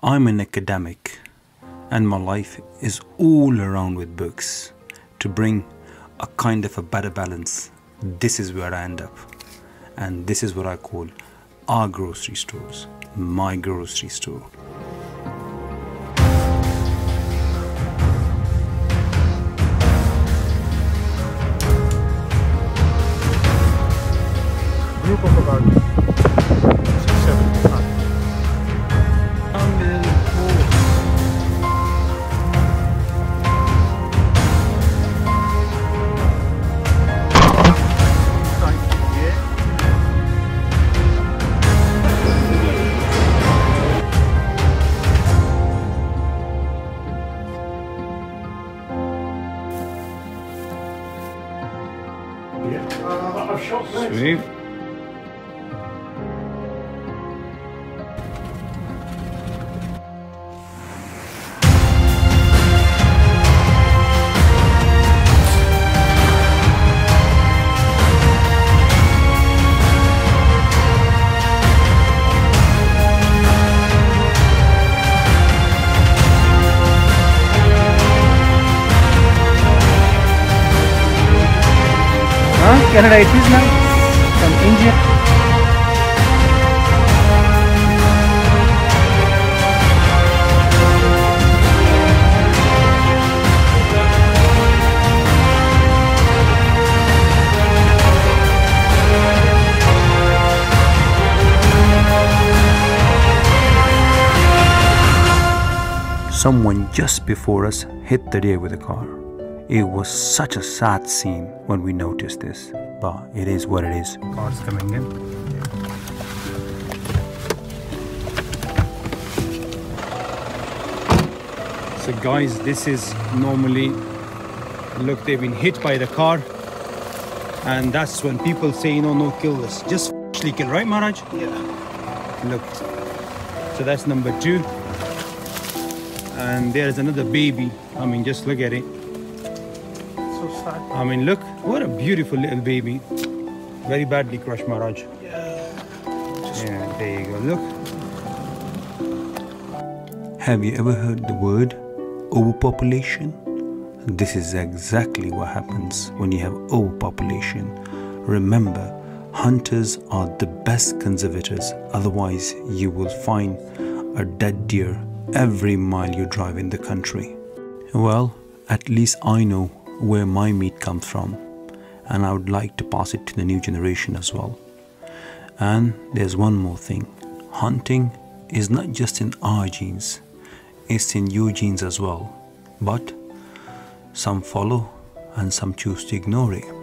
I'm an academic and my life is all around with books to bring a kind of a better balance. This is where I end up. And this is what I call our grocery stores, my grocery store. group of about Uh, Sweet. Huh? Canada it is now? From India? Someone just before us hit the deer with a car. It was such a sad scene when we noticed this, but it is what it is. Cars coming in. So guys, this is normally, look, they've been hit by the car. And that's when people say, you know, no, kill this. Just actually kill, right, Maharaj? Yeah. Look. So that's number two. And there's another baby. I mean, just look at it. I mean, look, what a beautiful little baby. Very badly crushed, Maharaj. Yeah, there you go. Look. Have you ever heard the word overpopulation? This is exactly what happens when you have overpopulation. Remember, hunters are the best conservators, otherwise, you will find a dead deer every mile you drive in the country. Well, at least I know where my meat comes from, and I would like to pass it to the new generation as well. And there's one more thing hunting is not just in our genes, it's in your genes as well. But some follow and some choose to ignore it.